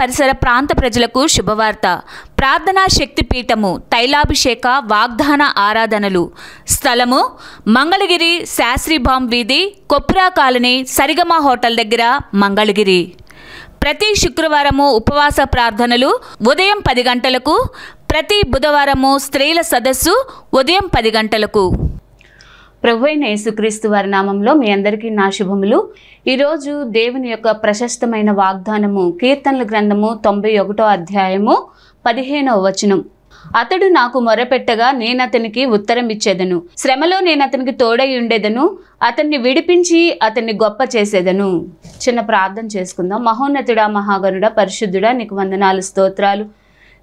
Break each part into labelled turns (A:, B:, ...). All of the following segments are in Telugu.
A: పరిసర ప్రాంత ప్రజలకు శుభవార్త. ప్రార్థనా శక్తి పీఠము తైలాభిషేక వాగ్దాన ఆరాధనలు. స్థలము మంగళగిరి శాస్త్రీబాం వీధి కొప్పురా కాలనీ సరిగమ హోటల్ దగ్గర మంగళగిరి. ప్రతి శుక్రవారము ఉపవాస ప్రార్థనలు ఉదయం పది గంటలకు ప్రతి బుధవారము స్త్రీల సదస్సు ఉదయం పది గంటలకు. ప్రభు అయిన యేసుక్రీస్తు వారి నామంలో మీ అందరికీ నా శుభములు. ఈరోజు దేవుని యొక్క ప్రశస్తమైన వాగ్దానము కీర్తనల గ్రంథము తొంభై ఒకటో అధ్యాయము పదిహేనవ వచనం. అతడు నాకు మొరపెట్టగా నేను అతనికి ఉత్తరం ఇచ్చేదను. శ్రమలో నేను అతనికి తోడై ఉండేదను. అతన్ని విడిపించి అతన్ని గొప్ప చేసేదను. చిన్న ప్రార్థన చేసుకుందాం. మహోన్నతుడా మహాగరుడా పరిశుద్ధుడా నీకు వందనాలు స్తోత్రాలు.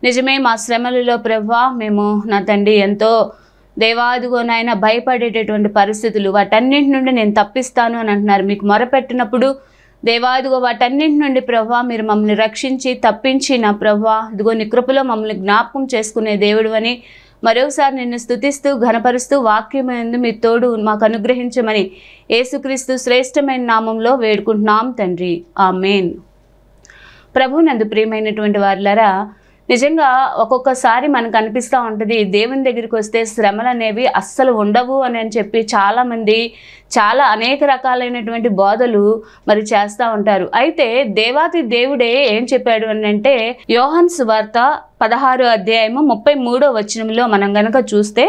A: నిజమే మా శ్రమలలో ప్రభా మేము నా తండ్రి ఎంతో దేవాదిగో నాయన భయపడేటటువంటి పరిస్థితులు వాటన్నింటి నుండి నేను తప్పిస్తాను అని అంటున్నారు. మీకు మొరపెట్టినప్పుడు దేవాదిగో వాటన్నింటి నుండి ప్రభా మీరు మమ్మల్ని రక్షించి తప్పించి నా ప్రభా ఇదిగో నీ కృపలో మమ్మల్ని జ్ఞాపకం చేసుకునే దేవుడు అని మరోసారి నిన్ను స్థుతిస్తూ ఘనపరుస్తూ వాక్యమైందు మీ తోడు మాకు అనుగ్రహించమని యేసుక్రీస్తు శ్రేష్టమైన నామంలో వేడుకుంటున్నాం తండ్రి. ఆమెన్. ప్రభు నందు ప్రియమైనటువంటి వారులరా నిజంగా ఒక్కొక్కసారి మనకు అనిపిస్తూ ఉంటుంది దేవుని దగ్గరికి వస్తే శ్రమలు అనేవి అస్సలు ఉండవు అని అని చెప్పి చాలామంది చాలా అనేక రకాలైనటువంటి బోధలు మరి చేస్తూ ఉంటారు. అయితే దేవాతి దేవుడే ఏం చెప్పాడు అని అంటే యోహన్స్ వార్త పదహారు అధ్యాయము ముప్పై మూడో వచనంలో మనం గనక చూస్తే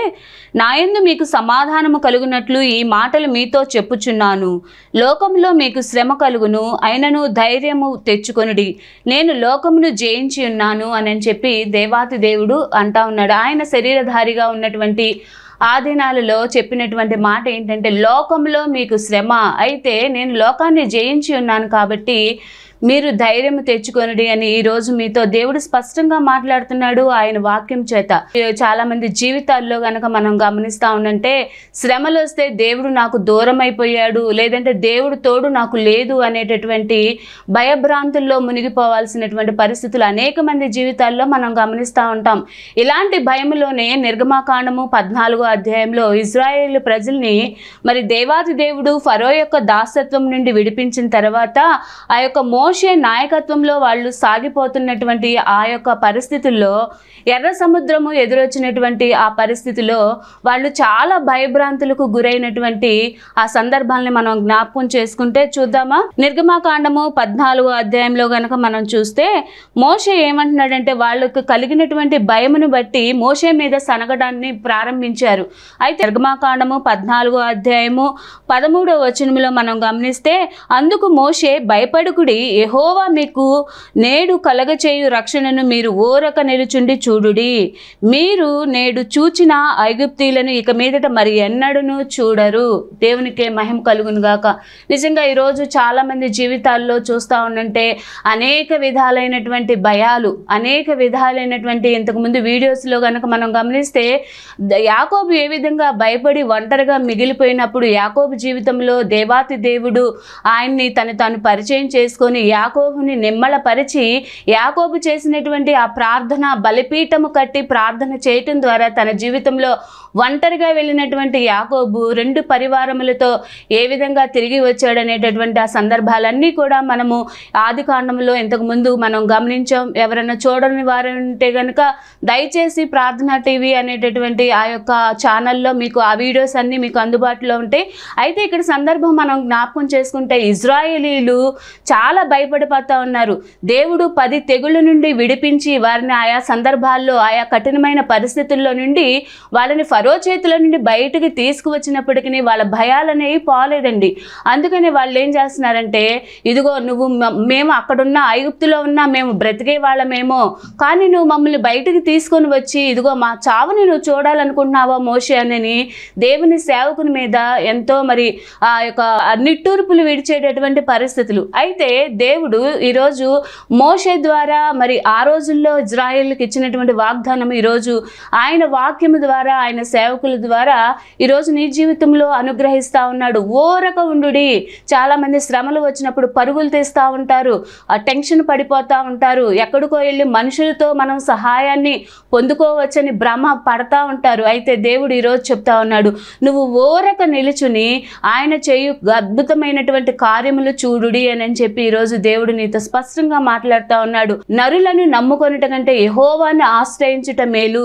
A: నాయందు మీకు సమాధానము కలుగునట్లు ఈ మాటలు మీతో చెప్పుచున్నాను. లోకంలో మీకు శ్రమ కలుగును అయినను ధైర్యము తెచ్చుకొనుడి. నేను లోకమును జయించి ఉన్నాను అని చెప్పి చెప్పి దేవాతి దేవుడు అంటా ఉన్నాడు. ఆయన శరీరధారిగా ఉన్నటువంటి ఆదినాలలో చెప్పినటువంటి మాట ఏంటంటే లోకంలో మీకు శ్రమ అయితే నేను లోకాన్ని జయించి ఉన్నాను కాబట్టి మీరు ధైర్యం తెచ్చుకొనడి అని ఈ రోజు మీతో దేవుడు స్పష్టంగా మాట్లాడుతున్నాడు ఆయన వాక్యం చేత. చాలా మంది జీవితాల్లో గనక మనం గమనిస్తా ఉండంటే శ్రమలు వస్తే దేవుడు నాకు దూరం అయిపోయాడు లేదంటే దేవుడు తోడు నాకు లేదు అనేటటువంటి భయభ్రాంతుల్లో మునిగిపోవాల్సినటువంటి పరిస్థితులు అనేక మంది జీవితాల్లో మనం గమనిస్తూ ఉంటాం. ఇలాంటి భయంలోనే నిర్గమాకాండము పద్నాలుగో అధ్యాయంలో ఇజ్రాయేల్ ప్రజల్ని మరి దేవాది దేవుడు ఫరో యొక్క దాసత్వం నుండి విడిపించిన తర్వాత ఆ యొక్క మోషే మోషే నాయకత్వంలో వాళ్ళు సాగిపోతున్నటువంటి ఆ యొక్క పరిస్థితుల్లో ఎర్ర సముద్రము ఎదురొచ్చినటువంటి ఆ పరిస్థితిలో వాళ్ళు చాలా భయభ్రాంతులకు గురైనటువంటి ఆ సందర్భాల్ని మనం జ్ఞాపకం చేసుకుంటే చూద్దామా? నిర్గమాకాండము పద్నాలుగు అధ్యాయంలో గనక మనం చూస్తే మోషే ఏమంటున్నాడంటే వాళ్ళకు కలిగినటువంటి భయమును బట్టి మోషే మీద సనగడాన్ని ప్రారంభించారు. అయితే నిర్గమాకాండము పద్నాలుగో అధ్యాయము పదమూడో వచనంలో మనం గమనిస్తే అందుకు మోషే భయపడుకుడి యహోవా మీకు నేడు కలగచేయు రక్షణను మీరు ఓరక నిలుచుండి చూడుడి. మీరు నేడు చూచిన ఐగుప్తీలను ఇక మీదట మరి ఎన్నడూను చూడరు. దేవునికే మహిమ కలుగును గాక. నిజంగా ఈరోజు చాలామంది జీవితాల్లో చూస్తూ ఉండంటే అనేక విధాలైనటువంటి భయాలు అనేక విధాలైనటువంటి ఇంతకుముందు వీడియోస్లో కనుక మనం గమనిస్తే యాకోబు ఏ విధంగా భయపడి ఒంటరిగా మిగిలిపోయినప్పుడు యాకోబు జీవితంలో దేవాతి దేవుడు ఆయన్ని తను తాను పరిచయం చేసుకొని యాకోబుని నిమ్మలపరిచి యాకోబు చేసినటువంటి ఆ ప్రార్థన బలిపీఠము కట్టి ప్రార్థన చేయటం ద్వారా తన జీవితంలో ఒంటరిగా వెళ్ళినటువంటి యాకోబు రెండు పరివారములతో ఏ విధంగా తిరిగి వచ్చాడనేటటువంటి ఆ సందర్భాలన్నీ కూడా మనము ఆది కాండంలో ఇంతకుముందు మనం గమనించాం. ఎవరైనా చూడని వారు ఉంటే కనుక దయచేసి ప్రార్థన టీవీ అనేటటువంటి ఆ యొక్క ఛానల్లో మీకు ఆ వీడియోస్ అన్నీ మీకు అందుబాటులో ఉంటాయి. అయితే ఇక్కడ సందర్భం మనం జ్ఞాపకం చేసుకుంటే ఇజ్రాయేలీలు చాలా భయపడిపోతా ఉన్నారు. దేవుడు పది తెగుళ్ళ నుండి విడిపించి వారిని ఆయా సందర్భాల్లో ఆయా కఠినమైన పరిస్థితుల్లో నుండి వాళ్ళని ఫరో చేతుల నుండి బయటికి తీసుకువచ్చినప్పటికీ వాళ్ళ భయాలనేవి పోలేదండి. అందుకని వాళ్ళు ఏం చేస్తున్నారంటే ఇదిగో నువ్వు మేము అక్కడున్న ఐగుప్తులో ఉన్నా మేము బ్రతికే వాళ్ళమేమో కానీ నువ్వు మమ్మల్ని బయటికి తీసుకొని వచ్చి ఇదిగో మా చావుని నువ్వు చూడాలనుకుంటున్నావా మోషే అని దేవుని సేవకుని మీద ఎంతో మరి ఆ యొక్క నిట్టూర్పులు విడిచేటటువంటి పరిస్థితులు. అయితే దేవుడు ఈరోజు మోషే ద్వారా మరి ఆ రోజుల్లో ఇజ్రాయేల్కి ఇచ్చినటువంటి వాగ్దానం ఈరోజు ఆయన వాక్యము ద్వారా ఆయన సేవకుల ద్వారా ఈరోజు నీ జీవితంలో అనుగ్రహిస్తా ఉన్నాడు. ఓరక ఉండుడి. చాలామంది శ్రమలు వచ్చినప్పుడు పరుగులు తీస్తూ ఉంటారు. ఆ టెన్షన్ పడిపోతూ ఉంటారు. ఎక్కడికో వెళ్ళి మనుషులతో మనం సహాయాన్ని పొందుకోవచ్చని భ్రమ పడతా ఉంటారు. అయితే దేవుడు ఈరోజు చెప్తా ఉన్నాడు నువ్వు ఓరక నిలుచుని ఆయన చేయు అద్భుతమైనటువంటి కార్యములు చూడుడి అని అని చెప్పి ఈరోజు ఈరోజు దేవుడు నీతో స్పష్టంగా మాట్లాడుతా ఉన్నాడు. నరులను నమ్ముకొనుట కంటే యహోవాను ఆశ్రయించుట మేలు.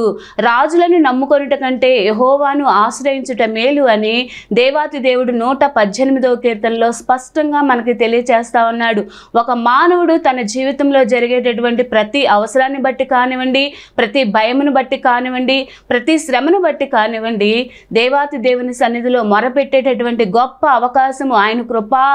A: రాజులను నమ్ముకొనుట కంటే యహోవాను ఆశ్రయించుట మేలు అని దేవాతి దేవుడు నూట పద్దెనిమిదవ కీర్తనలో స్పష్టంగా మనకి తెలియచేస్తా ఉన్నాడు. ఒక మానవుడు తన జీవితంలో జరిగేటటువంటి ప్రతి అవసరాన్ని బట్టి కానివ్వండి ప్రతి భయమును బట్టి కానివ్వండి ప్రతి శ్రమను బట్టి కానివ్వండి దేవాతి దేవుని సన్నిధిలో మొరపెట్టేటటువంటి గొప్ప అవకాశము ఆయన కృపా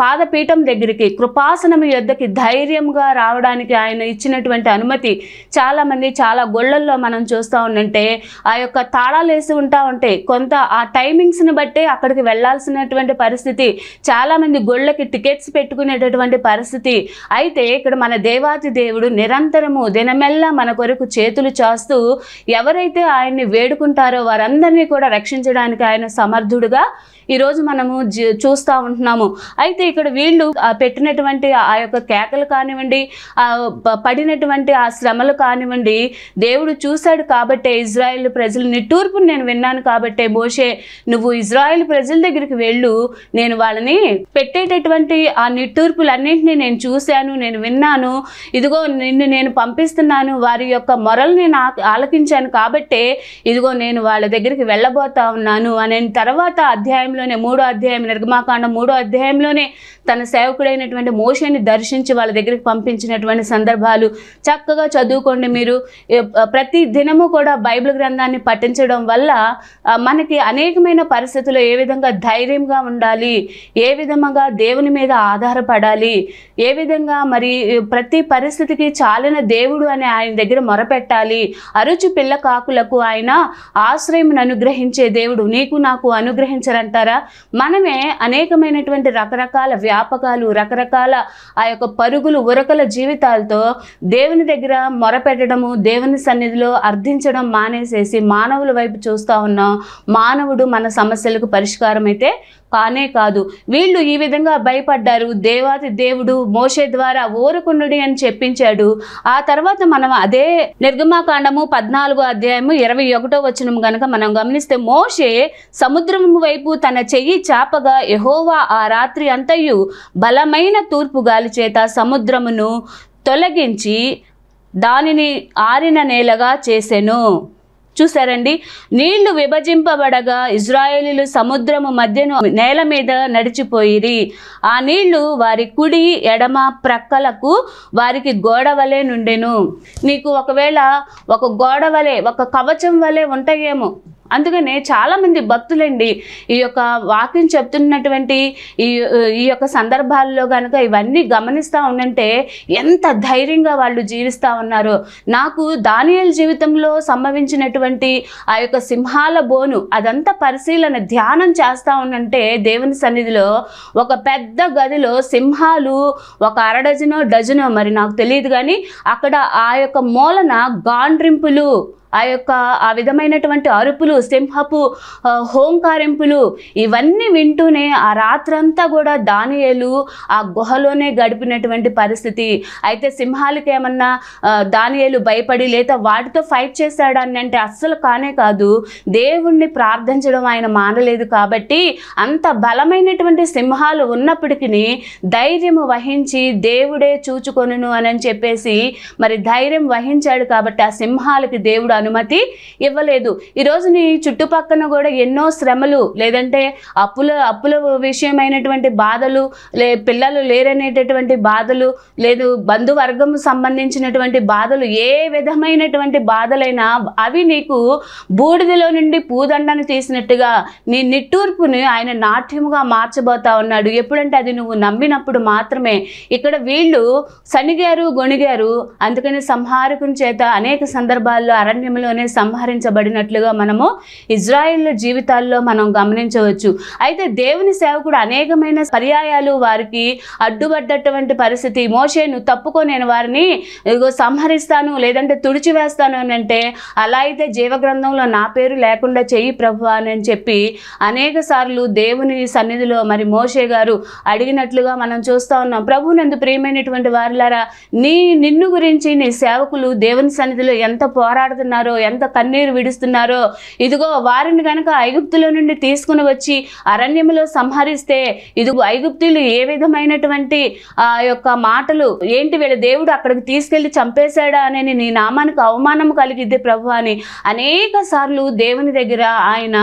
A: పాదపీఠం దగ్గరికి కృపాసనం యొద్దకి ధైర్యంగా రావడానికి ఆయన ఇచ్చినటువంటి అనుమతి చాలామంది చాలా గొళ్ళల్లో మనం చూస్తూ ఉండంటే ఆ యొక్క తాళాలు వేసి ఉంటా ఉంటాయి కొంత ఆ టైమింగ్స్ని బట్టే అక్కడికి వెళ్ళాల్సినటువంటి పరిస్థితి చాలామంది గొళ్ళకి టికెట్స్ పెట్టుకునేటటువంటి పరిస్థితి. అయితే ఇక్కడ మన దేవాతి దేవుడు నిరంతరము దినమెల్లా మన కొరకు చేతులు చాస్తూ ఎవరైతే ఆయన్ని వేడుకుంటారో వారందరినీ కూడా రక్షించడానికి ఆయన సమర్థుడుగా ఈరోజు మనము చూస్తూ ఉంటున్నాము. అయితే ఇక్కడ వీళ్ళు పెట్టినటువంటి ఆ యొక్క కేకలు కానివ్వండి ఆ పడినటువంటి ఆ శ్రమలు కానివ్వండి దేవుడు చూశాడు కాబట్టే ఇజ్రాయెల్ ప్రజలు నిట్టూర్పును నేను విన్నాను కాబట్టే మోషే నువ్వు ఇజ్రాయెల్ ప్రజల దగ్గరికి వెళ్ళు. నేను వాళ్ళని పెట్టేటటువంటి ఆ నిట్టూర్పులన్నింటినీ నేను చూశాను నేను విన్నాను. ఇదిగో నిన్ను నేను పంపిస్తున్నాను. వారి యొక్క మొరలు నేను ఆలకించాను కాబట్టే ఇదిగో నేను వాళ్ళ దగ్గరికి వెళ్ళబోతా ఉన్నాను. అనే తర్వాత అధ్యాయం అధ్యాయంలోనే మూడో అధ్యాయం నిర్గమాకాండం మూడో అధ్యాయంలోనే తన సేవకుడైనటువంటి మోషని దర్శించి వాళ్ళ దగ్గరికి పంపించినటువంటి సందర్భాలు. చక్కగా చదువుకోండి మీరు. ప్రతి దినము కూడా బైబిల్ గ్రంథాన్ని పఠించడం వల్ల మనకి అనేకమైన పరిస్థితుల్లో ఏ విధంగా ధైర్యంగా ఉండాలి ఏ విధంగా దేవుని మీద ఆధారపడాలి ఏ విధంగా మరి ప్రతి పరిస్థితికి చాలిన దేవుడు అని ఆయన దగ్గర మొరపెట్టాలి. అరుచు పిల్ల కాకులకు ఆయన ఆశ్రయం అనుగ్రహించే దేవుడు నీకు నాకు అనుగ్రహించరంటారు. మనమే అనేకమైనటువంటి రకరకాల వ్యాపకాలు రకరకాల ఆ యొక్క పరుగులు ఉరకల జీవితాలతో దేవుని దగ్గర మొరపెట్టడము దేవుని సన్నిధిలో అర్థించడం మానేసేసి మానవుల వైపు చూస్తూ ఉన్నాం మానవుడు మన సమస్యలకు పరిష్కారం అయితే కానే కాదు. వీళ్ళు ఈ విధంగా భయపడ్డారు. దేవాది దేవుడు మోషే ద్వారా ఓరుకుండు అని చెప్పించాడు. ఆ తర్వాత మనం అదే నిర్గమాకాండము పద్నాలుగు అధ్యాయము ఇరవై ఒకటో వచనం కనుక మనం గమనిస్తే మోషే సముద్రం వైపు తన చెయ్యి చాపగా ఎహోవా ఆ రాత్రి అంతయు బలమైన తూర్పు గాలి చేత సముద్రమును తొలగించి దానిని ఆరిన నేలగా చేసెను. చూసారండి నీళ్ళు విభజింపబడగా ఇజ్రాయేలీలు సముద్రము మధ్యను నేల మీద నడిచిపోయిరి. ఆ నీళ్ళు వారి కుడి ఎడమ ప్రక్కలకు వారికి గోడవలే నుండెను. నీకు ఒకవేళ ఒక గోడవలే ఒక కవచం వలె ఉంటాయేమో. అందుకనే చాలామంది భక్తులండి ఈ యొక్క వాక్యం చెప్తున్నటువంటి ఈ ఈ యొక్క సందర్భాల్లో కనుక ఇవన్నీ గమనిస్తూ ఉండంటే ఎంత ధైర్యంగా వాళ్ళు జీవిస్తూ ఉన్నారో. నాకు దానియల్ జీవితంలో సంభవించినటువంటి ఆ యొక్క సింహాల బోను అదంతా పరిశీలన ధ్యానం చేస్తూ ఉండంటే దేవుని సన్నిధిలో ఒక పెద్ద గదిలో సింహాలు ఒక అరడజనో డజనో మరి నాకు తెలియదు కానీ అక్కడ ఆ యొక్క మూలన గాండ్రింపులు ఆ యొక్క ఆ విధమైనటువంటి అరుపులు సింహపు హోంకారింపులు ఇవన్నీ వింటూనే ఆ రాత్రంతా కూడా దానియేలు ఆ గుహలోనే గడిపినటువంటి పరిస్థితి. అయితే సింహాలకి ఏమన్నా దానియేలు భయపడి లేదా వాటితో ఫైట్ చేశాడని అంటే అస్సలు కానే కాదు. దేవుణ్ణి ప్రార్థించడం ఆయన మానలేదు కాబట్టి అంత బలమైనటువంటి సింహాలు ఉన్నప్పటికీ ధైర్యము వహించి దేవుడే చూచుకొనును అని చెప్పేసి మరి ధైర్యం వహించాడు కాబట్టి ఆ సింహాలకి దేవుడు అనుమతి ఇవ్వలేదు. ఈరోజు నీ చుట్టుపక్కన కూడా ఎన్నో శ్రమలు లేదంటే అప్పుల అప్పుల విషయమైనటువంటి బాధలు లే పిల్లలు లేరనేటటువంటి బాధలు లేదు బంధువర్గం సంబంధించినటువంటి బాధలు ఏ విధమైనటువంటి బాధలైనా అవి నీకు బూడిదలో నుండి పూదండను తీసినట్టుగా నీ నిట్టూర్పుని ఆయన నాట్యముగా మార్చబోతా ఉన్నాడు. ఎప్పుడంటే అది నువ్వు నమ్మినప్పుడు మాత్రమే. ఇక్కడ వీళ్ళు సనిగారు గొణిగారు అందుకని సంహారకుని చేత అనేక సందర్భాల్లో అరణ్యంలోనే సంహరించబడినట్లుగా మనము ఇజ్రాయిల్ జీవితాల్లో మనం గమనించవచ్చు. అయితే దేవుని సేవకుడు అనేకమైన పర్యాయాలు వారికి అడ్డుపడ్డటువంటి పరిస్థితి. మోషేను తప్పుకో నేను వారిని సంహరిస్తాను లేదంటే తుడిచివేస్తాను అని అంటే అలా అయితే జీవగ్రంథంలో నా పేరు లేకుండా చెయ్యి ప్రభు అని చెప్పి అనేక సార్లు దేవుని సన్నిధిలో మరి మోషే గారు అడిగినట్లుగా మనం చూస్తూ ఉన్నాం. ప్రభు నందు ప్రియమైనటువంటి వారిలారా నీ నిన్ను గురించి నీ సేవకులు దేవుని సన్నిధిలో ఎంత పోరాడుతున్నారు ఉన్నారో ఎంత కన్నీరు విడుస్తున్నారో? ఇదిగో వారిని కనుక ఐగుప్తులో నుండి తీసుకుని వచ్చి అరణ్యంలో సంహరిస్తే ఇదిగో ఐగుప్తులు ఏ విధమైనటువంటి ఆ యొక్క మాటలు ఏంటి వీళ్ళ దేవుడు అక్కడికి తీసుకెళ్ళి చంపేశాడా అని నీ నామానికి అవమానం కలిగిద్ది ప్రభు అని అనేక సార్లు దేవుని దగ్గర ఆయన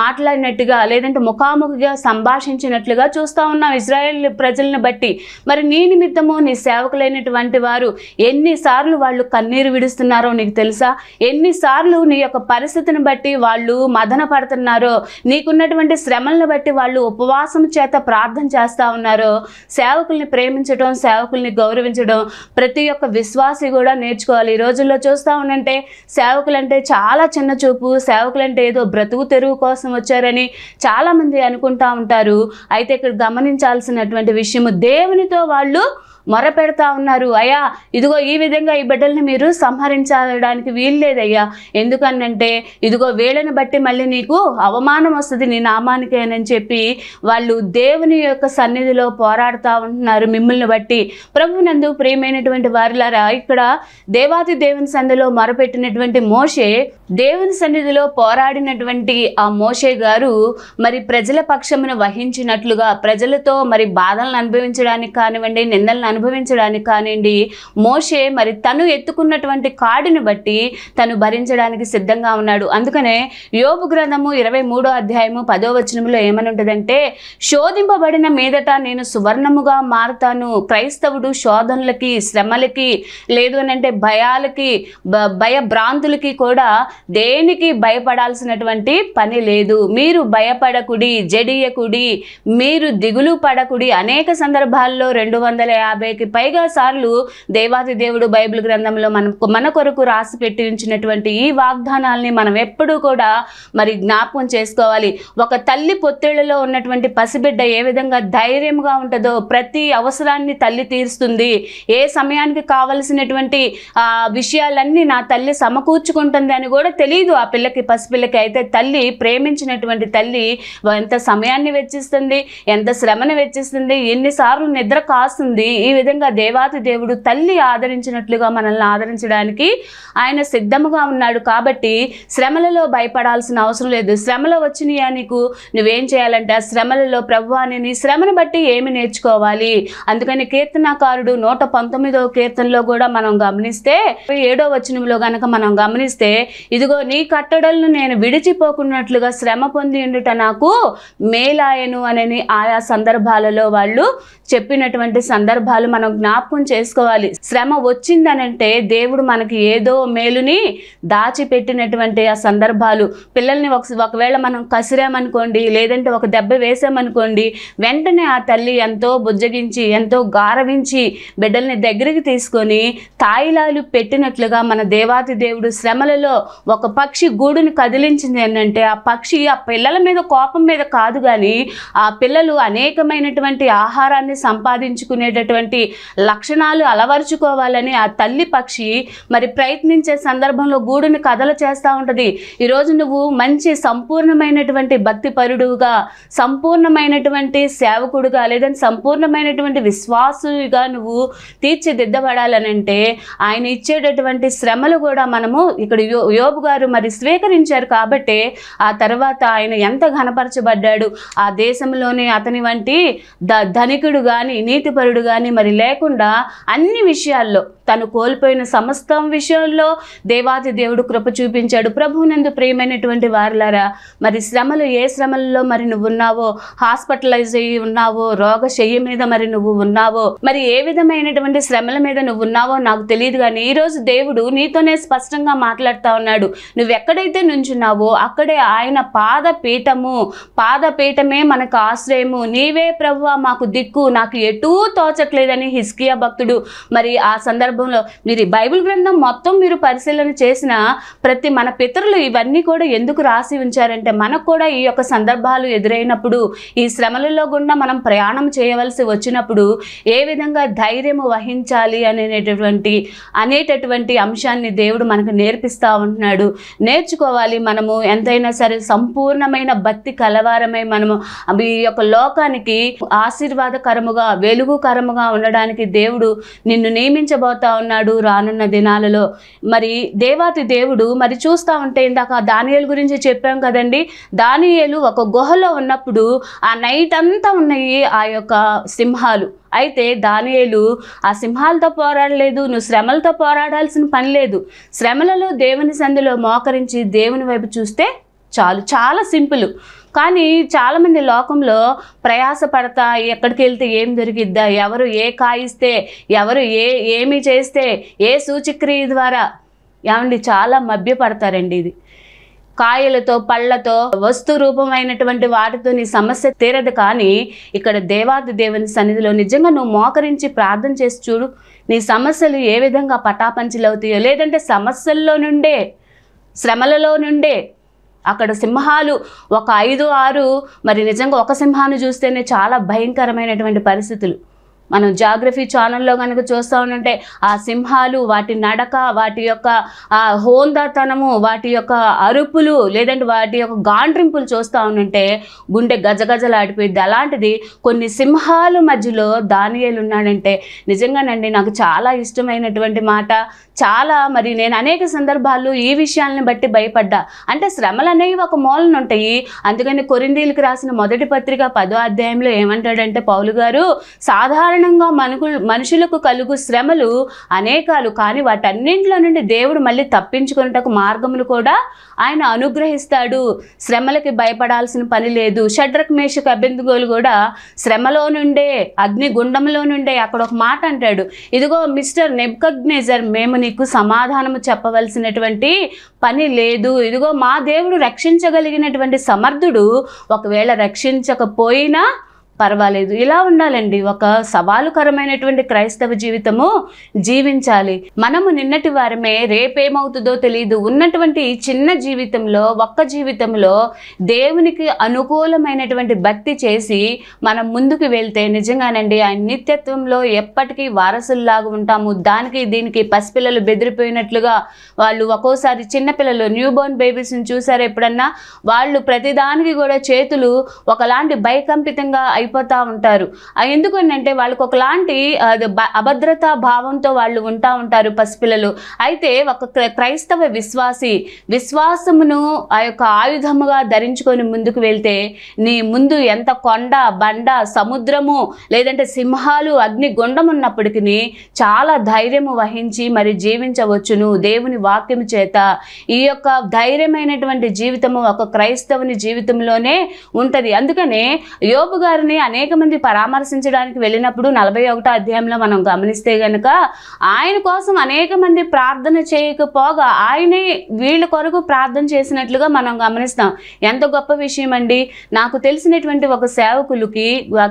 A: మాట్లాడినట్టుగా లేదంటే ముఖాముఖిగా సంభాషించినట్లుగా చూస్తా ఉన్నాం ఇజ్రాయెల్ ప్రజలను బట్టి. మరి నీ నిమిత్తము నీ సేవకులైనటువంటి వారు ఎన్నిసార్లు వాళ్ళు కన్నీరు విడుస్తున్నారో నీకు తెలుసా? ఎన్నిసార్లు నీ యొక్క పరిస్థితిని బట్టి వాళ్ళు మదన పడుతున్నారో? నీకున్నటువంటి శ్రమలను బట్టి వాళ్ళు ఉపవాసం చేత ప్రార్థన చేస్తూ ఉన్నారో. సేవకుల్ని ప్రేమించడం సేవకుల్ని గౌరవించడం ప్రతి ఒక్క విశ్వాసి కూడా నేర్చుకోవాలి. ఈ రోజుల్లో చూస్తూ ఉండంటే సేవకులంటే చాలా చిన్న చూపు. సేవకులంటే ఏదో బ్రతుకు తెరువు కోసం వచ్చారని చాలామంది అనుకుంటా ఉంటారు. అయితే ఇక్కడ గమనించాల్సినటువంటి విషయము దేవునితో వాళ్ళు మొరపెడతా ఉన్నారు. అయ్యా ఇదిగో ఈ విధంగా ఈ బిడ్డల్ని మీరు సంహరించడానికి వీల్లేదయ్యా. ఎందుకనంటే ఇదిగో వీళ్ళని బట్టి మళ్ళీ నీకు అవమానం వస్తుంది నీ నామానికేనని చెప్పి వాళ్ళు దేవుని యొక్క సన్నిధిలో పోరాడుతూ ఉంటున్నారు మిమ్మల్ని బట్టి. ప్రభునందు ప్రియమైనటువంటి వారిలారా ఇక్కడ దేవాది దేవుని సన్నిధిలో మొరపెట్టినటువంటి మోషే దేవుని సన్నిధిలో పోరాడినటువంటి ఆ మోషే గారు మరి ప్రజల పక్షమును వహించినట్లుగా ప్రజలతో మరి బాధలను అనుభవించడానికి కానివ్వండి నిందలను అనుభవించడానికి కానివ్వండి మోషే మరి తను ఎత్తుకున్నటువంటి కాడిని బట్టి తను భరించడానికి సిద్ధంగా ఉన్నాడు. అందుకనే యోగు గ్రంథము ఇరవై మూడో అధ్యాయము పదో వచనంలో ఏమనుంటుందంటే శోధింపబడిన మీదట నేను సువర్ణముగా మారుతాను. క్రైస్తవుడు శోధనలకి శ్రమలకి లేదు అని అంటే భయాలకి భయభ్రాంతులకి కూడా దేనికి భయపడాల్సినటువంటి పని లేదు. మీరు భయపడకుడి జడియకుడి మీరు దిగులు పడకుడి. అనేక సందర్భాల్లో రెండు వందల యాభై యాభైకి పైగా సార్లు దేవాది దేవుడు బైబిల్ గ్రంథంలో మనం మన కొరకు రాసి పెట్టి ఉంచినటువంటి ఈ వాగ్దానాల్ని మనం ఎప్పుడూ కూడా మరి జ్ఞాపకం చేసుకోవాలి. ఒక తల్లి పొత్తిళ్ళలో ఉన్నటువంటి పసిబిడ్డ ఏ విధంగా ధైర్యంగా ఉంటుందో ప్రతి అవసరాన్ని తల్లి తీరుస్తుంది. ఏ సమయానికి కావలసినటువంటి విషయాలన్నీ నా తల్లి సమకూర్చుకుంటుంది అని కూడా తెలియదు ఆ పిల్లకి పసిపిల్లకి అయితే తల్లి ప్రేమించినటువంటి తల్లి ఎంత సమయాన్ని వెచ్చిస్తుంది ఎంత శ్రమను వెచ్చిస్తుంది ఎన్నిసార్లు నిద్ర కాస్తుంది ఈ ఈ విధంగా దేవాతి దేవుడు తల్లి ఆదరించినట్లుగా మనల్ని ఆదరించడానికి ఆయన సిద్ధముగా ఉన్నాడు. కాబట్టి శ్రమలలో భయపడాల్సిన అవసరం లేదు. శ్రమలు వచ్చినాయా నీకు? నువ్వేం చేయాలంటే ఆ శ్రమలలో ప్రభు అని నీ శ్రమను బట్టి ఏమి నేర్చుకోవాలి? అందుకని కీర్తనాకారుడు నూట పంతొమ్మిదవ కీర్తనలో కూడా మనం గమనిస్తే ఏడో వచనంలో గనక మనం గమనిస్తే ఇదిగో నీ కట్టడలను నేను విడిచిపోకున్నట్లుగా శ్రమ పొంది ఉండుట నాకు మేలాయను అనని ఆయా సందర్భాలలో వాళ్ళు చెప్పినటువంటి సందర్భాలు మనం జ్ఞాపకం చేసుకోవాలి. శ్రమ వచ్చిందనంటే దేవుడు మనకి ఏదో మేలుని దాచిపెట్టినటువంటి ఆ సందర్భాలు. పిల్లల్ని ఒక ఒకవేళ మనం కసిరామనుకోండి లేదంటే ఒక దెబ్బ వేసామనుకోండి వెంటనే ఆ తల్లి ఎంతో బుజ్జగించి ఎంతో గారవించి బిడ్డల్ని దగ్గరికి తీసుకొని తాయిలాలు పెట్టినట్లుగా మన దేవాతి దేవుడు శ్రమలలో ఒక పక్షి గూడుని కదిలించింది ఏంటంటే ఆ పక్షి ఆ పిల్లల మీద కోపం మీద కాదు కానీ ఆ పిల్లలు అనేకమైనటువంటి ఆహారాన్ని సంపాదించుకునేటటువంటి లక్షణాలు అలవరుచుకోవాలని ఆ తల్లి పక్షి మరి ప్రయత్నించే సందర్భంలో గూడుని కథలు చేస్తూ ఉంటుంది. ఈరోజు నువ్వు మంచి సంపూర్ణమైనటువంటి భక్తి పరుడుగా సంపూర్ణమైనటువంటి సేవకుడుగా లేదంటే సంపూర్ణమైనటువంటి విశ్వాసుగా నువ్వు తీర్చిదిద్దబడాలనంటే ఆయన ఇచ్చేటటువంటి శ్రమలు కూడా మనము ఇక్కడ యో యోబు గారు మరి స్వీకరించారు కాబట్టి ఆ తర్వాత ఆయన ఎంత ఘనపరచబడ్డాడు. ఆ దేశంలోనే అతని వంటి ద ధనికుడు కానీ నీతిపరుడు కానీ మరి లేకుండా అన్ని విషయాల్లో తను కోల్పోయిన సమస్తం విషయంలో దేవాది దేవుడు కృప చూపించాడు. ప్రభువునందు ప్రియమైనటువంటి వారులారా మరి శ్రమలు ఏ శ్రమల్లో మరి నువ్వు ఉన్నావో హాస్పిటలైజ్ అయ్యి ఉన్నావో రోగ శయ్య మీద మరి నువ్వు ఉన్నావో మరి ఏ విధమైనటువంటి శ్రమల మీద నువ్వు ఉన్నావో నాకు తెలియదు కానీ ఈ రోజు దేవుడు నీతోనే స్పష్టంగా మాట్లాడుతా ఉన్నాడు. నువ్వు ఎక్కడైతే నుంచున్నావో అక్కడే ఆయన పాద పీఠము పాద పీఠమే మనకు ఆశ్రయము. నీవే ప్రభువా మాకు దిక్కు. నాకు ఎటూ తోచట్లేదు లేదని హిస్కియా భక్తుడు మరి ఆ సందర్భంలో మీరు బైబిల్ గ్రంథం మొత్తం మీరు పరిశీలన చేసిన ప్రతి మన పితరులు ఇవన్నీ కూడా ఎందుకు రాసి ఉంచారంటే మనకు కూడా ఈ యొక్క సందర్భాలు ఎదురైనప్పుడు ఈ శ్రమలలో గుండా మనం ప్రయాణం చేయవలసి వచ్చినప్పుడు ఏ విధంగా ధైర్యము వహించాలి అనేటటువంటి అనేటటువంటి అంశాన్ని దేవుడు మనకు నేర్పిస్తూ ఉంటున్నాడు. నేర్చుకోవాలి మనము. ఎంతైనా సరే సంపూర్ణమైన భక్తి కలవారమై మనము. ఈ యొక్క లోకానికి ఆశీర్వాదకరముగా వెలుగుకరముగా ఉండడానికి దేవుడు నిన్ను నియమించబోతా ఉన్నాడు రానున్న దినాలలో. మరి దేవాతి దేవుడు మరి చూస్తూ ఉంటే ఇందాక దానియలు గురించి చెప్పాం కదండి. దానియలు ఒక గుహలో ఉన్నప్పుడు ఆ నైట్ అంతా ఉన్నాయి ఆ యొక్క సింహాలు. అయితే దానియేలు ఆ సింహాలతో పోరాడలేదు నువ్వు శ్రమలతో పోరాడాల్సిన పని లేదు. శ్రమలలో దేవుని సంధిలో మోకరించి దేవుని వైపు చూస్తే చాలు. చాలా సింపుల్. కానీ చాలామంది లోకంలో ప్రయాస పడతా ఎక్కడికి వెళ్తే ఏం దొరికిద్దా ఎవరు ఏ కాయిస్తే ఎవరు ఏ ఏమి చేస్తే ఏ సూచక్రియ ద్వారా ఏమండి చాలా మభ్యపడతారండి ఇది. కాయలతో పళ్ళతో వస్తు రూపమైనటువంటి వాటితో నీ సమస్య తీరదు కానీ ఇక్కడ దేవాది దేవుని సన్నిధిలో నిజంగా నువ్వు మోకరించి ప్రార్థన చేసి చూడు నీ సమస్యలు ఏ విధంగా పటాపంచలవుతాయో లేదంటే సమస్యల్లో నుండే శ్రమలలో నుండే అక్కడ సింహాలు ఒక ఐదు ఆరు మరి నిజంగా ఒక సింహాన్ని చూస్తేనే చాలా భయంకరమైనటువంటి పరిస్థితులు. మనం జాగ్రఫీ ఛానల్లో కనుక చూస్తూ ఉంటే ఆ సింహాలు వాటి నడక వాటి యొక్క ఆ హోందాతనము వాటి యొక్క అరుపులు లేదంటే వాటి యొక్క గాండ్రింపులు చూస్తూ ఉంటే గుండె గజగజలాడిపోయింది అలాంటిది కొన్ని సింహాలు మధ్యలో దానియేలు ఉన్నాడంటే నిజంగానండి నాకు చాలా ఇష్టమైనటువంటి మాట. చాలా మరి నేను అనేక సందర్భాల్లో ఈ విషయాలను బట్టి భయపడ్డా. అంటే శ్రమలు అనేవి ఒక మూలన ఉంటాయి. అందుకని కొరిందీలకు రాసిన మొదటి పత్రిక పదో అధ్యాయంలో ఏమంటాడంటే పౌలు గారు సాధారణంగా మనకు మనుషులకు కలుగు శ్రమలు అనేకాలు కానీ వాటన్నింటిలో నుండి దేవుడు మళ్ళీ తప్పించుకున్నటకు మార్గములు కూడా ఆయన అనుగ్రహిస్తాడు. శ్రమలకి భయపడాల్సిన పని లేదు. షడ్రక్ మేషకు అభ్యంతుగోలు కూడా శ్రమలో నుండే అగ్ని గుండంలో నుండే అక్కడ ఒక మాట అంటాడు. ఇదిగో మిస్టర్ నెబ్కగ్నేజర్ మేము మీకు సమాధానము చెప్పవలసినటువంటి పని లేదు. ఇదిగో మా దేవుడు రక్షించగలిగినటువంటి సమర్థుడు ఒకవేళ రక్షించకపోయినా పర్వాలేదు. ఇలా ఉండాలండి. ఒక సవాలుకరమైనటువంటి క్రైస్తవ జీవితము జీవించాలి. మనము నిన్నటి వారమే రేపేమవుతుందో తెలియదు ఉన్నటువంటి చిన్న జీవితంలో ఒక్క జీవితంలో దేవునికి అనుకూలమైనటువంటి భక్తి చేసి మనం ముందుకు వెళ్తే నిజంగానండి ఆ నిత్యత్వంలో ఎప్పటికీ వారసుల్లాగా ఉంటాము. దానికి దీనికి పసిపిల్లలు బెదిరిపోయినట్లుగా వాళ్ళు ఒక్కోసారి చిన్నపిల్లలు న్యూ బోర్న్ బేబీస్ని చూసారు ఎప్పుడన్నా? వాళ్ళు ప్రతిదానికి కూడా చేతులు ఒకలాంటి భయకంపితంగా అయిపోతూ ఉంటారు. ఎందుకంటే ఎందుకనంటే వాళ్ళకి ఒకలాంటి అది అభద్రతా భావంతో వాళ్ళు ఉంటా ఉంటారు పసిపిల్లలు. అయితే ఒక క్రైస్తవ విశ్వాసి విశ్వాసమును ఆ యొక్క ఆయుధముగా ధరించుకొని ముందుకు వెళ్తే నీ ముందు ఎంత కొండ బండ సముద్రము లేదంటే సింహాలు అగ్ని గుండం ఉన్నప్పటికీ చాలా ధైర్యము వహించి మరి జీవించవచ్చును దేవుని వాక్యము చేత. ఈ యొక్క ధైర్యమైనటువంటి జీవితము ఒక క్రైస్తవుని జీవితంలోనే ఉంటుంది. అందుకనే యోబు గారిని అనేక మంది పరామర్శించడానికి వెళ్ళినప్పుడు నలభై ఒకటో అధ్యాయంలో మనం గమనిస్తే గనక ఆయన కోసం అనేక మంది ప్రార్థన చేయకపోగా ఆయనే వీళ్ళ కొరకు ప్రార్థన చేసినట్లుగా మనం గమనిస్తాం. ఎంత గొప్ప విషయం అండి. నాకు తెలిసినటువంటి ఒక సేవకులకి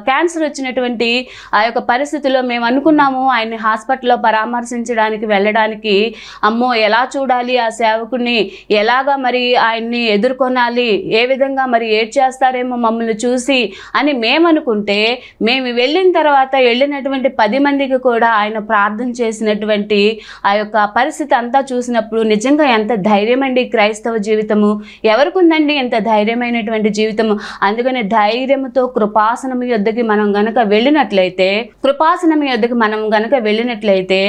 A: క్యాన్సర్ వచ్చినటువంటి ఆ యొక్క పరిస్థితిలో మేము అనుకున్నాము ఆయన్ని హాస్పిటల్లో పరామర్శించడానికి వెళ్ళడానికి. అమ్మో ఎలా చూడాలి ఆ సేవకుని ఎలాగా మరి ఆయన్ని ఎదుర్కొనాలి? ఏ విధంగా మరి ఏడ్ చేస్తారేమో మమ్మల్ని చూసి అని మేము అనుకుంటే మేము వెళ్ళిన తర్వాత వెళ్ళినటువంటి పది మందికి కూడా ఆయన ప్రార్థన చేసినటువంటి ఆ యొక్క పరిస్థితి అంతా చూసినప్పుడు నిజంగా ఎంత ధైర్యం అండి క్రైస్తవ జీవితము. ఎవరికి ఉందండి ఎంత ధైర్యమైనటువంటి జీవితము? అందుకని ధైర్యముతో కృపాసనము యొద్దకి మనం గనక వెళ్ళినట్లయితే కృపాసనం యొద్దకి మనం గనక వెళ్ళినట్లయితే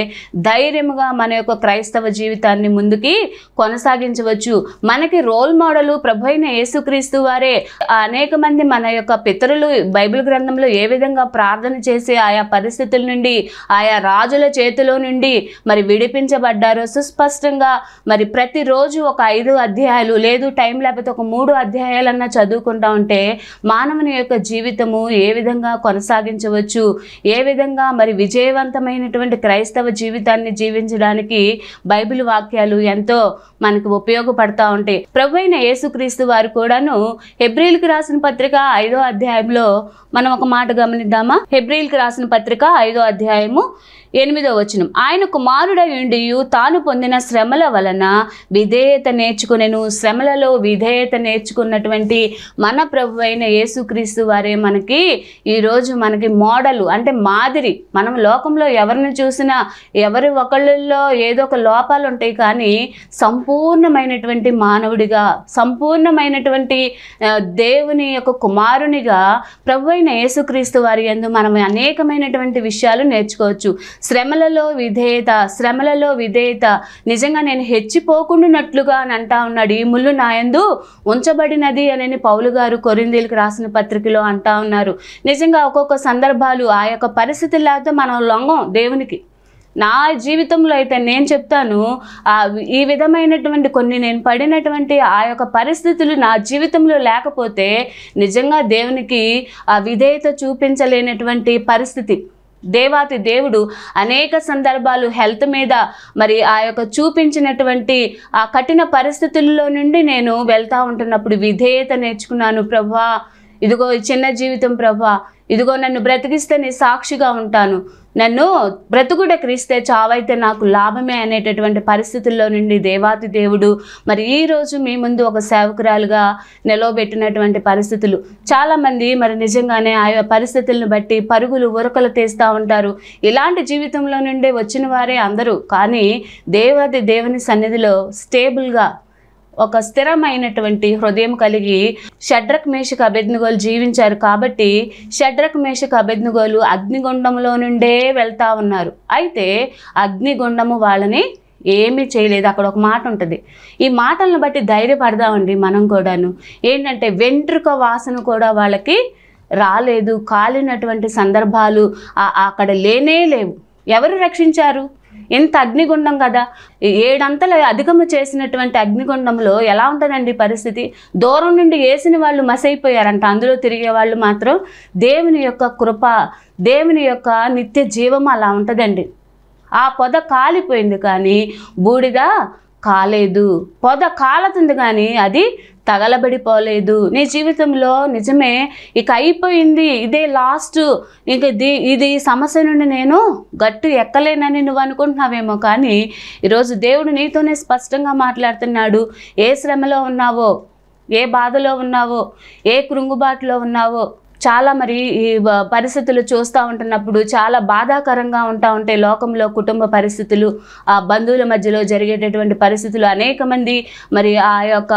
A: ధైర్యముగా మన యొక్క క్రైస్తవ జీవితాన్ని ముందుకి కొనసాగించవచ్చు. మనకి రోల్ మోడల్ ప్రభు అయిన యేసుక్రీస్తు వారే. అనేక మంది మన యొక్క పితరులు బైబిల్ గ్రంథంలో ఏ విధంగా ప్రార్థన చేసి ఆయా పరిస్థితుల నుండి ఆయా రాజుల చేతిలో నుండి మరి విడిపించబడ్డారో సుస్పష్టంగా మరి ప్రతిరోజు ఒక ఐదు అధ్యాయాలు లేదు టైం లేకపోతే ఒక మూడు అధ్యాయాలన్నా చదువుకుంటా ఉంటే మానవుని యొక్క జీవితము ఏ విధంగా కొనసాగించవచ్చు? ఏ విధంగా మరి విజయవంతమైనటువంటి క్రైస్తవ జీవితాన్ని జీవించడానికి బైబిల్ వాక్యాలు ఎంతో మనకు ఉపయోగపడతా ఉంటాయి. ప్రభు అయిన యేసుక్రీస్తు వారు కూడాను హెబ్రిల్కి రాసిన పత్రిక ఐదో అధ్యాయంలో మనం ఒక మాట గమనిద్దామా? హెబ్రిల్కి రాసిన పత్రిక ఐదో అధ్యాయము ఎనిమిదో వచనం. ఆయన కుమారుడై తాను పొందిన శ్రమల వలన విధేయత నేర్చుకునేను. శ్రమలలో విధేయత నేర్చుకున్నటువంటి మన ప్రభు అయిన యేసుక్రీస్తు వారే మనకి ఈరోజు మనకి మోడలు అంటే మాదిరి. మనం లోకంలో ఎవరిని చూసినా ఎవరి ఒకళ్ళల్లో ఏదో ఒక లోపాలు ఉంటాయి కానీ సంపూర్ణమైనటువంటి మానవుడిగా సంపూర్ణమైనటువంటి దేవుని యొక్క కుమారునిగా ప్రభు అయిన యేసుక్రీస్తు వారి యందు మనం అనేకమైనటువంటి విషయాలు నేర్చుకోవచ్చు. శ్రమలలో విధేయత శ్రమలలో విధేయత. నిజంగా నేను హెచ్చిపోకుండానట్లుగా అని అంటా ఉన్నాడు. ఈ ముళ్ళు నాయందు ఉంచబడినది అని పౌలు గారు కొరిందీలకు రాసిన పత్రికలో అంటా ఉన్నారు. నిజంగా ఒక్కొక్క సందర్భాలు ఆ యొక్క పరిస్థితులతో మనం లొంగం దేవునికి. నా జీవితంలో అయితే నేను చెప్తాను ఈ విధమైనటువంటి కొన్ని నేను పడినటువంటి ఆ యొక్క పరిస్థితులు నా జీవితంలో లేకపోతే నిజంగా దేవునికి ఆ విధేయత చూపించలేనటువంటి పరిస్థితి. దేవాతి దేవుడు అనేక సందర్భాలు హెల్త్ మీద మరి ఆ యొక్క చూపించినటువంటి ఆ కఠిన పరిస్థితుల్లో నుండి నేను వెళ్తూ ఉంటున్నప్పుడు విధేయత నేర్చుకున్నాను ప్రభా. ఇదిగో ఈ చిన్న జీవితం ప్రభా. ఇదిగో నన్ను బ్రతికిస్తే నీ సాక్షిగా ఉంటాను. నన్ను బ్రతుకుట క్రీస్తే చావైతే నాకు లాభమే అనేటటువంటి పరిస్థితుల్లో నుండి దేవాతి దేవుడు మరి ఈ రోజు మీ ముందు ఒక సేవకురాలుగా నిలవబెట్టినటువంటి పరిస్థితులు. చాలామంది మరి నిజంగానే ఆయా పరిస్థితులను బట్టి పరుగులు ఉరకలు తీస్తూ ఉంటారు. ఇలాంటి జీవితంలో నుండి వచ్చిన వారే అందరూ. కానీ దేవాది దేవుని సన్నిధిలో స్టేబుల్గా ఒక స్థిరమైనటువంటి హృదయం కలిగి షడ్రక్ మేషక అభెజ్ఞగోలు జీవించారు కాబట్టి షడ్రక్ మేషక అభెజ్ఞగోలు అగ్నిగుండంలో నుండే వెళ్తా ఉన్నారు. అయితే అగ్నిగుండము వాళ్ళని ఏమీ చేయలేదు. అక్కడ ఒక మాట ఉంటుంది. ఈ మాటలను బట్టి ధైర్యపడదామండి మనం కూడాను. ఏంటంటే వెంట్రుక వాసన కూడా వాళ్ళకి రాలేదు. కాలినటువంటి సందర్భాలు అక్కడ లేనే లేవు. ఎవరు రక్షించారు? ఎంత అగ్నిగుండం కదా? ఏడంతలు అధికము చేసినటువంటి అగ్నిగుండంలో ఎలా ఉంటుందండి పరిస్థితి? దూరం నుండి వేసిన వాళ్ళు మసైపోయారంట. అందులో తిరిగే వాళ్ళు మాత్రం దేవుని యొక్క కృప దేవుని యొక్క నిత్య జీవం అలా ఉంటుందండి. ఆ పొద కాలిపోయింది కానీ బూడిద కాలేదు. పొద కాలతుంది కానీ అది తగలబడిపోలేదు. నీ జీవితంలో నిజమే ఇక అయిపోయింది. ఇదే లాస్ట్ ఇక ఇది ఇది సమస్య నుండి నేను గట్టు ఎక్కలేనని నువ్వు అనుకుంటున్నావేమో కానీ ఈరోజు దేవుడు నీతోనే స్పష్టంగా మాట్లాడుతున్నాడు. ఏ శ్రమలో ఉన్నావో ఏ బాధలో ఉన్నావో ఏ కృంగుబాటులో ఉన్నావో చాలా మరి ఈ పరిస్థితులు చూస్తూ ఉంటున్నప్పుడు చాలా బాధాకరంగా ఉంటా ఉంటాయి లోకంలో కుటుంబ పరిస్థితులు ఆ బంధువుల మధ్యలో జరిగేటటువంటి పరిస్థితులు అనేక మంది మరి ఆ యొక్క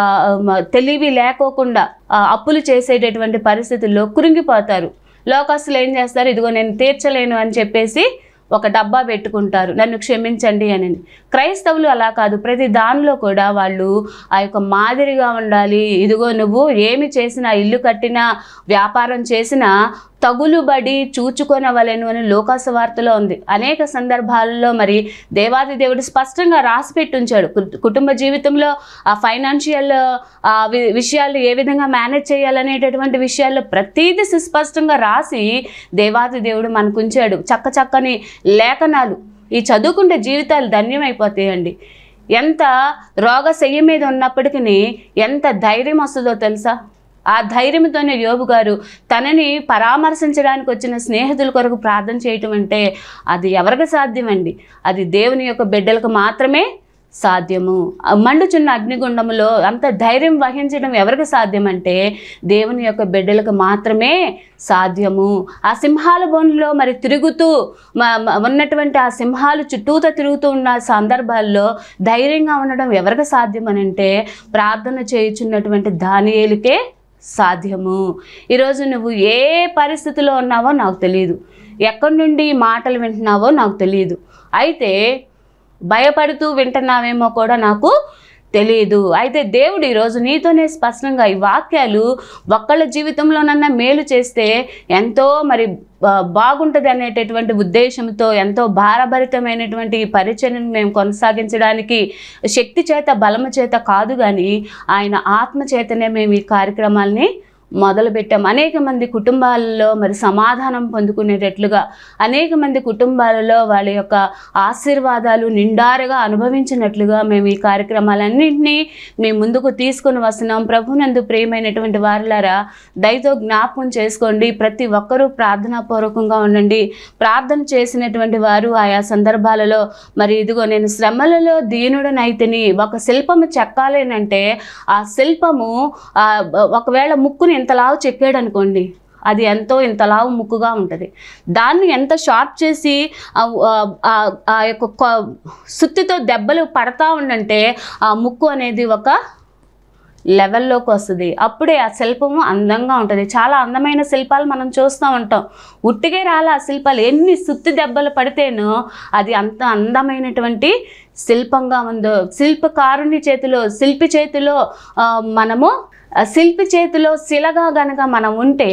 A: తెలివి లేకోకుండా అప్పులు చేసేటటువంటి పరిస్థితుల్లో కురింగిపోతారు లోకస్తులు ఏం చేస్తారు? ఇదిగో నేను తీర్చలేను అని చెప్పేసి ఒక డబ్బా పెట్టుకుంటారు. నన్ను క్షమించండి అని. క్రైస్తవులు అలా కాదు. ప్రతి దానిలో కూడా వాళ్ళు ఆ యొక్క మాదిరిగా ఉండాలి. ఇదిగో నువ్వు ఏమి చేసినా ఇల్లు కట్టినా వ్యాపారం చేసినా తగులుబడి చూచుకొనవలను అని లోకాసు వార్తలో ఉంది. అనేక సందర్భాలలో మరి దేవాది దేవుడు స్పష్టంగా రాసి పెట్టుంచాడు. కుటుంబ జీవితంలో ఆ ఫైనాన్షియల్ విషయాలు ఏ విధంగా మేనేజ్ చేయాలనేటటువంటి విషయాల్లో ప్రతీది సుస్పష్టంగా రాసి దేవాది దేవుడు మనకు ఉంచాడు చక్క చక్కని లేఖనాలు. ఈ చదువుకుంటే జీవితాలు ధన్యమైపోతాయండి. ఎంత రోగ శయ్య మీద ఉన్నప్పటికీ ఎంత ధైర్యం వస్తుందో తెలుసా? ఆ ధైర్యంతోనే యోబు గారు తనని పరామర్శించడానికి వచ్చిన స్నేహితుల కొరకు ప్రార్థన చేయటం అంటే అది ఎవరికి సాధ్యమండి? అది దేవుని యొక్క బిడ్డలకు మాత్రమే సాధ్యము. మండుచున్న అగ్నిగుండములో అంత ధైర్యం వహించడం ఎవరికి సాధ్యమంటే దేవుని యొక్క బిడ్డలకు మాత్రమే సాధ్యము. ఆ సింహాల బోన్లో మరి తిరుగుతూ మ- ఉన్నటువంటి ఆ సింహాలు చుట్టూతో తిరుగుతూ ఉన్న సందర్భాల్లో ధైర్యంగా ఉండడం ఎవరికి సాధ్యమనంటే ప్రార్థన చేయుచున్నటువంటి దానియేలుకే సాధ్యము. ఈరోజు నువ్వు ఏ పరిస్థితిలో ఉన్నావో నాకు తెలియదు ఎక్కడి నుండి మాటలు వింటున్నావో నాకు తెలియదు అయితే భయపడుతూ వింటున్నావేమో కూడా నాకు తెలియదు అయితే దేవుడు ఈరోజు నీతోనే స్పష్టంగా ఈ వాక్యాలు ఒక్కళ్ళ జీవితంలోనన్నా మేలు చేస్తే ఎంతో మరి బాగుంటుంది అనేటటువంటి ఉద్దేశంతో ఎంతో భారభరితమైనటువంటి ఈ పరిచయను మేము కొనసాగించడానికి శక్తి చేత బలము చేత కాదు కానీ ఆయన ఆత్మ చేతనే మేము ఈ కార్యక్రమాల్ని మొదలుపెట్టాం. అనేక మంది కుటుంబాలలో మరి సమాధానం పొందుకునేటట్లుగా అనేక మంది కుటుంబాలలో వాళ్ళ యొక్క ఆశీర్వాదాలు నిండారుగా అనుభవించినట్లుగా మేము ఈ కార్యక్రమాలన్నింటినీ మేము ముందుకు తీసుకొని వస్తున్నాం. ప్రభునందు ప్రియమైనటువంటి వారులారా దయతో జ్ఞాపకం చేసుకోండి. ప్రతి ఒక్కరూ ప్రార్థనాపూర్వకంగా ఉండండి. ప్రార్థన చేసినటువంటి వారు ఆయా సందర్భాలలో మరి ఇదిగో నేను శ్రమలలో దీనుడనైతిని ఒక శిల్పము చెక్కాలేనంటే ఆ శిల్పము ఒకవేళ ముక్కుని ఇంతలావు చెక్కాడు అనుకోండి అది ఎంతో ఇంతలావు ముక్కుగా ఉంటుంది. దాన్ని ఎంత షార్ప్ చేసి ఆ ఆ- యొక్క సుత్తితో దెబ్బలు పడతా ఉండంటే ఆ ముక్కు అనేది ఒక లెవెల్లోకి వస్తుంది. అప్పుడే ఆ శిల్పము అందంగా ఉంటుంది. చాలా అందమైన శిల్పాలు మనం చూస్తూ ఉంటాం. ఉట్టిగే రాలే ఆ శిల్పాలు. ఎన్ని సుత్తి దెబ్బలు పడితేనో అది అంత అందమైనటువంటి శిల్పంగా ఉందో శిల్పకారుని చేతిలో శిల్పి చేతిలో మనము శిల్పి చేతిలో శిలగా గనక మనం ఉంటే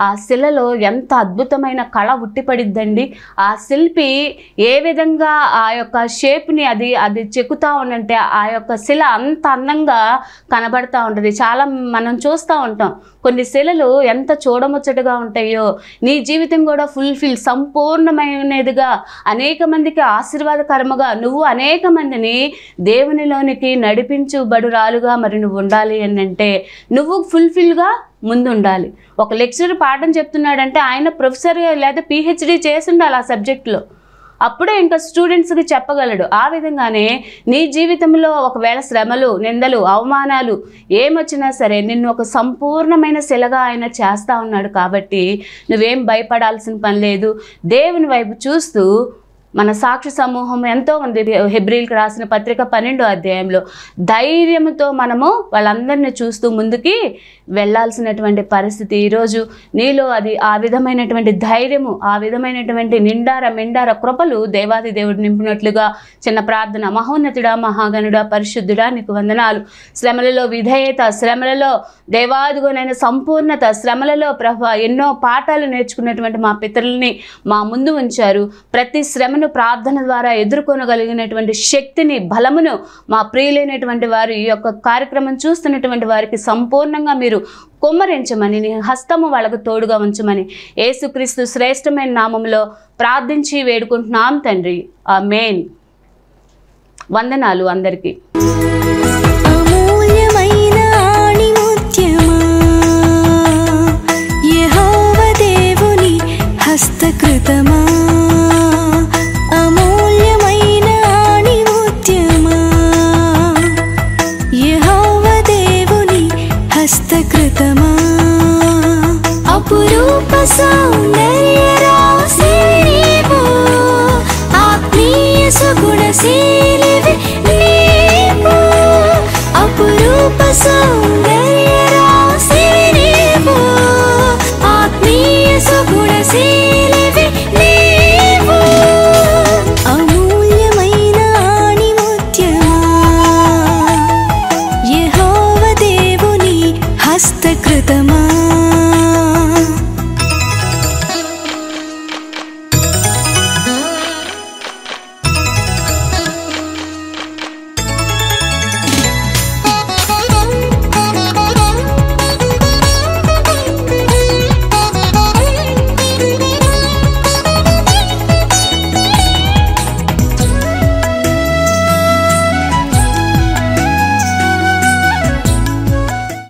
A: ఆ శిలలో ఎంత అద్భుతమైన కళ ఉట్టిపడిద్దండి. ఆ శిల్పి ఏ విధంగా ఆ యొక్క షేప్ని అది అది చెక్కుతా ఉండంటే ఆ యొక్క శిల అంత అందంగా కనబడతా ఉంటుంది. చాలా మనం చూస్తూ ఉంటాం. కొన్ని శిలలు ఎంత చూడముచ్చటగా ఉంటాయో నీ జీవితం కూడా ఫుల్ఫిల్ సంపూర్ణమైనదిగా అనేక మందికి ఆశీర్వాదకరముగా నువ్వు అనేక మందిని దేవునిలోనికి నడిపించుబడురాలుగా మరి నువ్వు ఉండాలి అని అంటే నువ్వు ఫుల్ఫిల్గా ముందుండాలి. ఒక లెక్చరర్ పాఠం చెప్తున్నాడంటే ఆయన ప్రొఫెసర్ లేదా పిహెచ్డి చేసి ఉండాలి ఆ సబ్జెక్ట్లో అప్పుడే ఇంకా స్టూడెంట్స్కి చెప్పగలడు. ఆ విధంగానే నీ జీవితంలో ఒకవేళ శ్రమలు నిందలు అవమానాలు ఏమొచ్చినా సరే నిన్ను ఒక సంపూర్ణమైన శిలగా ఆయన చేస్తూ ఉన్నాడు కాబట్టి నువ్వేం భయపడాల్సిన పని లేదు. దేవుని వైపు చూస్తూ మన సాక్షి సమూహం ఎంతో ఉంది. హెబ్రిల్కి రాసిన పత్రిక పన్నెండో అధ్యాయంలో. ధైర్యంతో మనము వాళ్ళందరినీ చూస్తూ ముందుకి వెళ్ళాల్సినటువంటి పరిస్థితి. ఈరోజు నీలో అది ఆ విధమైనటువంటి ధైర్యము ఆ విధమైనటువంటి నిండార మెండార కృపలు దేవాది దేవుడు నింపినట్లుగా చిన్న ప్రార్థన మహోన్నతుడా మహాగణుడా పరిశుద్ధుడా నీకు వందనాలు. శ్రమలలో విధేయత శ్రమలలో దేవాదిగోనైన సంపూర్ణత శ్రమలలో ప్రభ ఎన్నో పాఠాలు నేర్చుకున్నటువంటి మా పితరుల్ని మా ముందు ఉంచారు. ప్రతి శ్రమను ప్రార్థన ద్వారా ఎదుర్కొనగలిగినటువంటి శక్తిని బలమును మా ప్రియులైనటువంటి వారు ఈ యొక్క కార్యక్రమం చూస్తున్నటువంటి వారికి సంపూర్ణంగా మీరు కుమ్మరించమని నీ హస్తము వాళ్ళకు తోడుగా ఉంచమని. యేసుక్రీస్తు శ్రేష్టమైన నామంలో ప్రార్థించి వేడుకుంటున్నాం తండ్రి. ఆ మెయిన్ వందనాలు అందరికీ.
B: assim.